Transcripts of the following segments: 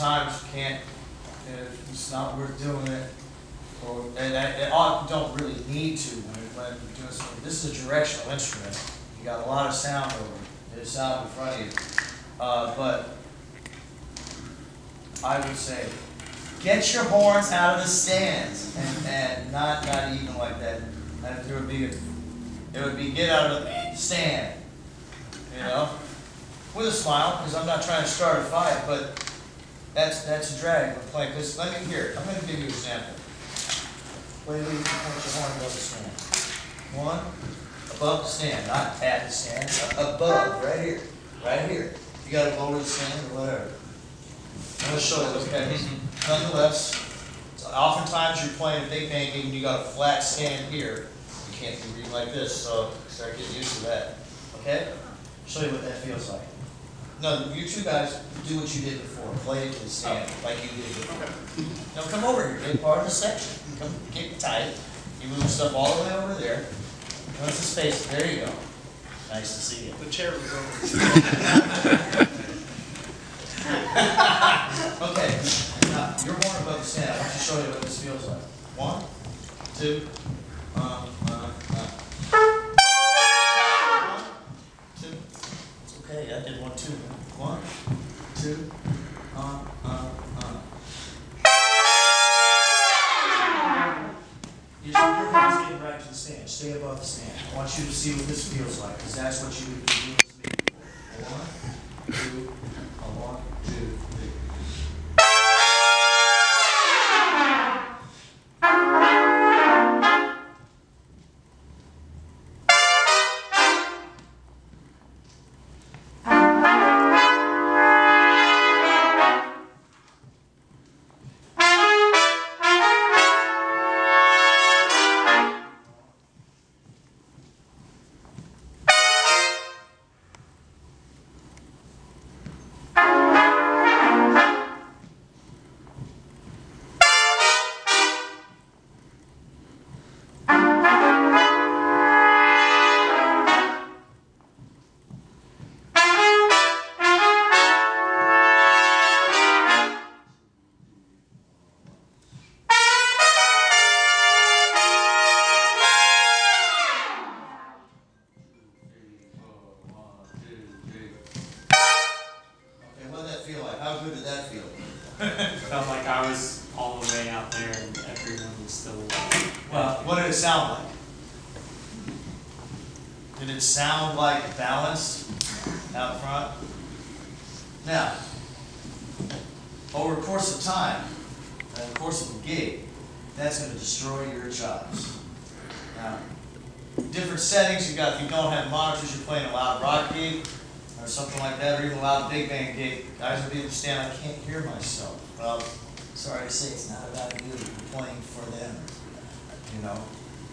times you can't, if it's not worth doing it, or, and I, don't really need to when, you're doing something, this is a directional instrument, you got a lot of sound over it, there's sound in front of you. Uh, but I would say, get your horns out of the stands, and, and not, not even like that, that would be, a- it would be get out of the stand, you know? With a smile, because I'm not trying to start a fight, but that's, that's a drag when playing, because let me hear, I'm gonna give you an example. Play you point your horn above the stand. One, above the stand, not at the stand, uh, above, right here, right here. You gotta lower the stand or whatever. I'm gonna show you, okay? Nonetheless, oftentimes you're playing a big game, and you got a flat stand here. You can't be reading like this, so start getting used to that, okay? Show you what that feels like. No, you two guys, do what you did before, play it to the oh. stand, like you did before. Now come over here, get part of the section, come, get tight, you move stuff all the way over there. Notice the space, there you go. Nice to see you. The chair was over. Okay, now, you're more above the stand, I want to show you what this feels like. One, two, I want you to see what this feels like, because that's what you would me. One, two, one, two, three. Felt like I was all the way out there and everyone was still. Well, what did it sound like? Did it sound like balanced out front? Now, over the course of time, over the course of a gig, that's gonna destroy your chops. Now, different settings, You've got, if you don't have monitors, you're playing a loud rock gig, or something like that, or even a loud big band gig, guys will be able to stand, I can't hear myself. Well, sorry to say, it's not about you, playing for them, you know?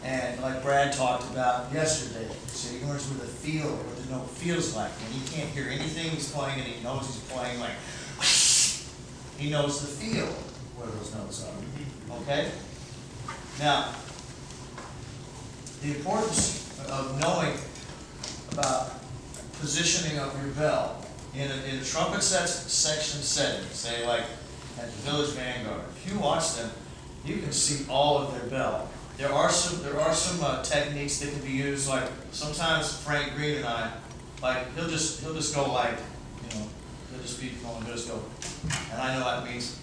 And like Brad talked about yesterday, so he learns what the feel, what the note feels like, when he can't hear anything he's playing, and he knows he's playing like, he knows the feel where those notes are, okay? Now, the importance of knowing positioning of your bell in a, in a trumpet set, section setting, say like at the Village Vanguard, if you watch them, you can see all of their bell. There are some, there are some uh, techniques that can be used, like sometimes Frank Greene and I, like, he'll just, he'll just go like, you know, he'll just be going, he'll just go, and I know that means